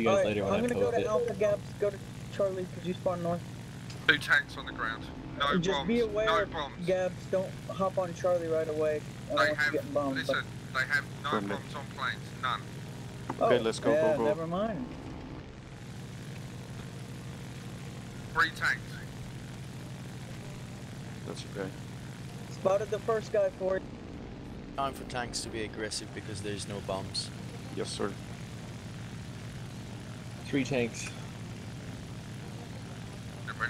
you guys Alright, later when I'm I gonna go to it. Alpha Gaps, go to Charlie, could you spawn north? Two tanks on the ground. No Just bombs. be aware, no bombs. Gabs, don't hop on Charlie right away. They don't want you have. bombed. Listen, they have no Firmly. bombs on planes. None. but... Okay, oh, let's go, go, yeah, go. Never mind. Three tanks. That's okay. Spotted the first guy for you. Time for tanks to be aggressive because there's no bombs. Yes, sir. Three tanks.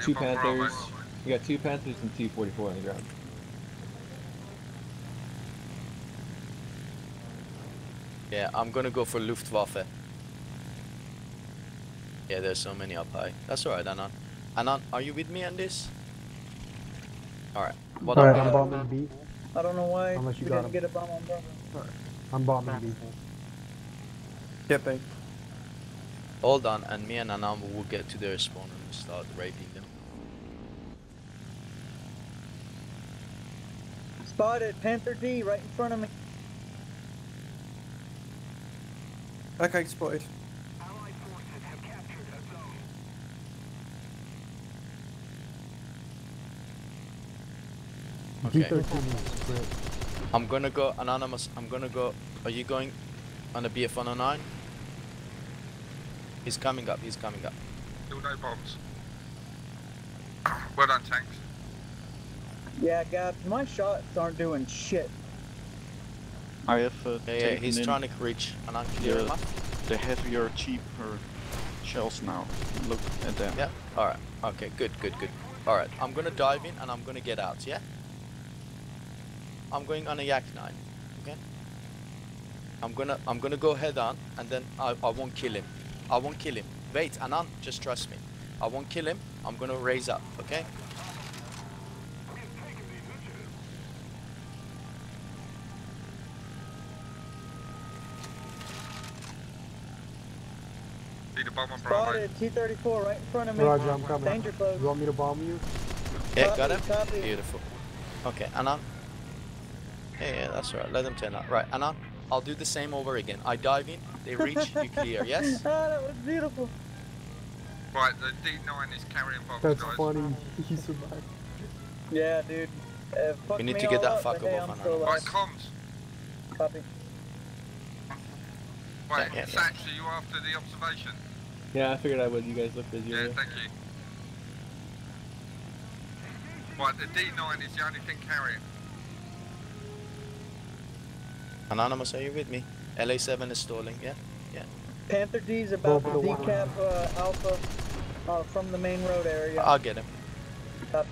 Two up on Bravo. Panthers. You got two Panthers and two 44 on the ground. Yeah, I'm gonna go for Luftwaffe. Yeah, there's so many up high. That's alright, Anan. Anan, are you with me on this? Alright. What Alright. I'm bombing B. I don't know why Unless you we got didn't him. get a bomb on Bravo. I'm bombing B. Shipping. Hold on, and me and Anan will get to their spawn and start raping them. Spotted Panther D right in front of me. Okay, spotted. Okay. G13 is split. I'm gonna go anonymous. I'm gonna go. Are you going on the BF 109? He's coming up. He's coming up. Still no bombs. Well done, tanks. Yeah, Gabs, my shots aren't doing shit. I have uh, Yeah, yeah. He's in trying to reach Anan. Clear him Yeah. the heavier, cheaper shells now. Look at them. Yeah. All right. Okay. Good. Good. Good. All right. I'm gonna dive in and I'm gonna get out. Yeah. I'm going on a Yak 9. Okay. I'm gonna I'm gonna go head on and then I I won't kill him. I won't kill him. Wait, Anan. Just trust me. I won't kill him. I'm gonna raise up. Okay. See the bomb on Spotted T-34 right in front of me. Roger, I'm coming. Danger close. You want me to bomb you? Yeah. Got him. Copy. Beautiful. Okay, Anan. Yeah, yeah, that's right. Let them turn up. Right, Anan. I'll do the same over again. I dive in, they reach, you clear. Yes. ah, that was beautiful. Right, the D9 is carrying bombs, That's guys. funny. He survived. Yeah, dude. Uh, fuck We need me to get all that up, but fucker off I'm on still. Right, alive. comms. Copy. Wait, Yeah, yeah, yeah. Are you after the observation? Yeah, I figured I would. You guys look busy. Yeah, earlier. thank you. Right, the D9 is the only thing carrying. Anonymous, are you with me? LA7 is stalling, yeah? Yeah. Panther D's about to Go for the one. decap uh, Alpha uh, from the main road area. I'll get him. Copy.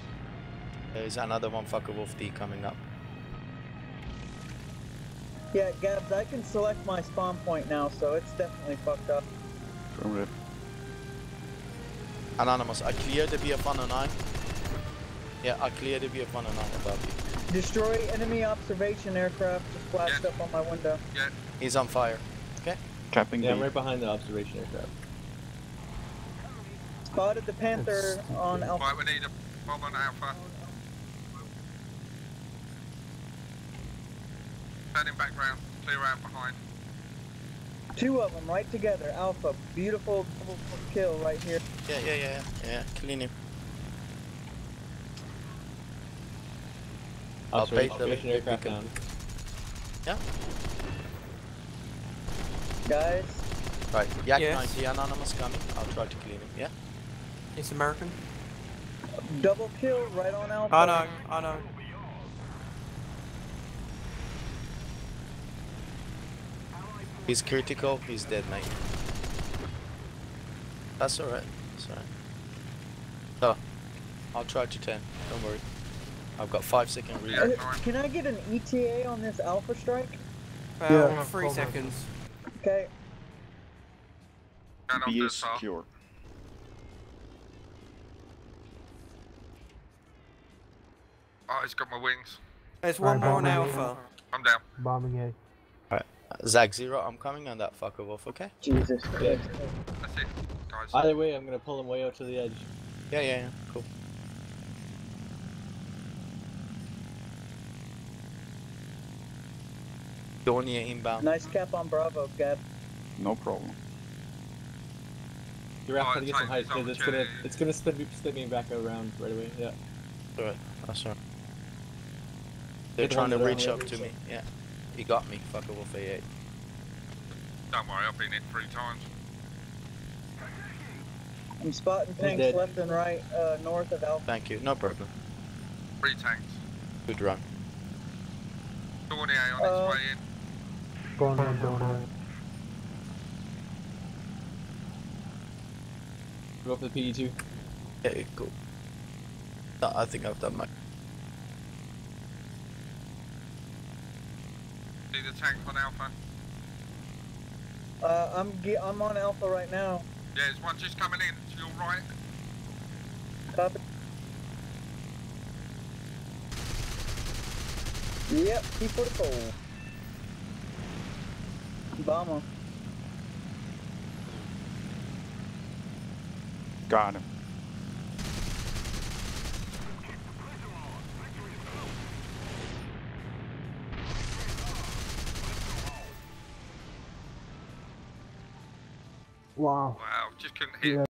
There's another one Focke-Wulf D coming up. Yeah, Gabs, I can select my spawn point now, so it's definitely fucked up. Affirmative. Anonymous, I cleared the BF 109. Yeah, I cleared the BF 109 above you. Destroy enemy observation aircraft just flashed Yeah. up on my window. He's on fire. Capping Yeah, B. I'm right behind the observation aircraft. Spotted the Panther on. Alpha. Right, we need a bomb on Alpha. Turning back round, clear out behind. Two of them right together. Alpha. Beautiful double kill right here. Yeah, yeah, yeah, yeah. Yeah, clean him. I'll bait Observation, the observation aircraft beacon. down. Guys, Right, Yak Yes. 90 Anonymous coming. I'll try to clean him, yeah? It's American. double kill right on Alpha. Oh, I know, I oh, know. He's critical, he's dead, mate. That's alright, that's alright. So, I'll try to 10, don't worry. I've got 5 second Yeah. Uh. Can I get an ETA on this Alpha strike? About Yeah. three seconds. Okay. Down off is secure. Oh, he's got my wings. There's one Alright, more on. Alpha. I'm down. Bombing A. Alright. Zag Zero, I'm coming on that Focke-Wulf, okay? Jesus. Yeah. That's it, guys. Either way, I'm gonna pull him way out to the edge. Yeah, yeah, yeah, cool. Dornier inbound. Nice cap on Bravo, Gab. No problem. You're out Oh, to get some height it's because it's gonna opportunity. it's gonna split me, split me back around right away. Yeah. Alright, that's alright. They're Good trying to reach up to me. Yeah. He got me, Focke-Wulf A8. Don't worry, I've been hit three times. I'm spotting tanks dead. left and right, uh, north of Alpha. Thank you, no problem. Three tanks. Good run. Dornier on Uh, his way in. Going on, going on. Go for the E PE2. Yeah, cool. No, I think I've done my. See the tank on Alpha? Uh, I'm ge- I'm on Alpha right now. Yeah, there's one just coming in to your right. Copy. Yep, P44. Bomber. Got him. Wow. Wow, just couldn't hit. Yeah.